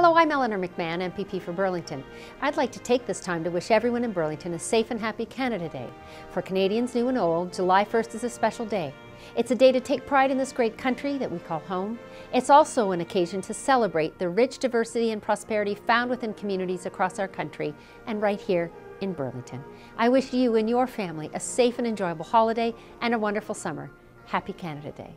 Hello, I'm Eleanor McMahon, MPP for Burlington. I'd like to take this time to wish everyone in Burlington a safe and happy Canada Day. For Canadians new and old, July 1st is a special day. It's a day to take pride in this great country that we call home. It's also an occasion to celebrate the rich diversity and prosperity found within communities across our country and right here in Burlington. I wish you and your family a safe and enjoyable holiday and a wonderful summer. Happy Canada Day.